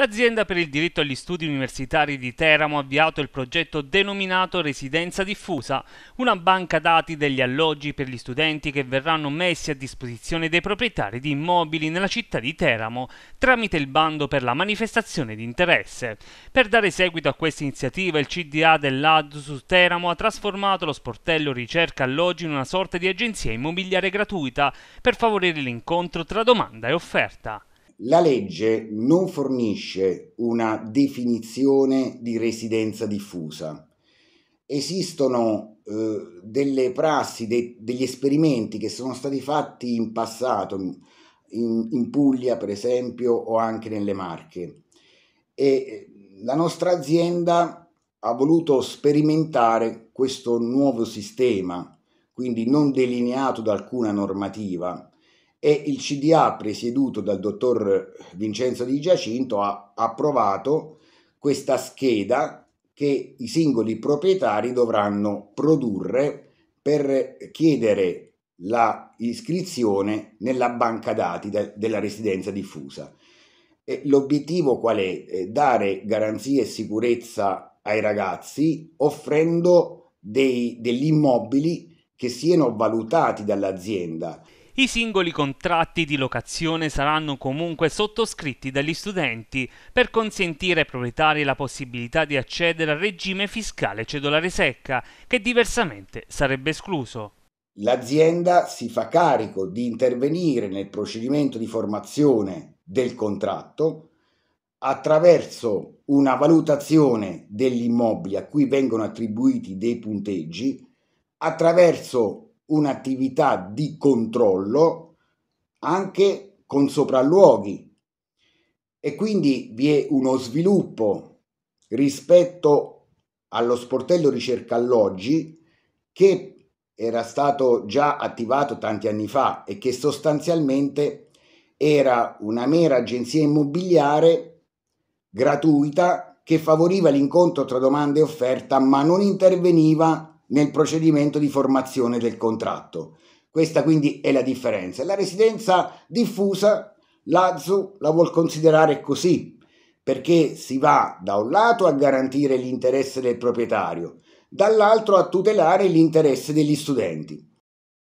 L'azienda per il diritto agli studi universitari di Teramo ha avviato il progetto denominato Residenza diffusa, una banca dati degli alloggi per gli studenti che verranno messi a disposizione dei proprietari di immobili nella città di Teramo tramite il bando per la manifestazione di interesse. Per dare seguito a questa iniziativa il CDA dell'ADSU Teramo ha trasformato lo sportello ricerca alloggi in una sorta di agenzia immobiliare gratuita per favorire l'incontro tra domanda e offerta. La legge non fornisce una definizione di residenza diffusa. Esistono eh, delle prassi, de- degli esperimenti che sono stati fatti in passato, in, in Puglia per esempio, o anche nelle Marche. E eh, la nostra azienda ha voluto sperimentare questo nuovo sistema, quindi non delineato da alcuna normativa, e il CDA presieduto dal dottor Vincenzo Di Giacinto ha approvato questa scheda che i singoli proprietari dovranno produrre per chiedere la iscrizione nella banca dati de- della residenza diffusa. E l'obiettivo qual è? Dare garanzie e sicurezza ai ragazzi offrendo dei, degli immobili che siano valutati dall'azienda i singoli contratti di locazione saranno comunque sottoscritti dagli studenti per consentire ai proprietari la possibilità di accedere al regime fiscale cedolare secca, che diversamente sarebbe escluso. L'azienda si fa carico di intervenire nel procedimento di formazione del contratto attraverso una valutazione degli immobili a cui vengono attribuiti dei punteggi, attraverso un'attività di controllo anche con sopralluoghi. E quindi vi è uno sviluppo rispetto allo sportello ricerca alloggi che era stato già attivato tanti anni fa e che sostanzialmente era una mera agenzia immobiliare gratuita che favoriva l'incontro tra domanda e offerta ma non interveniva nel procedimento di formazione del contratto. Questa quindi è la differenza. La residenza diffusa, l'AZU la vuol considerare così, perché si va da un lato a garantire l'interesse del proprietario, dall'altro a tutelare l'interesse degli studenti.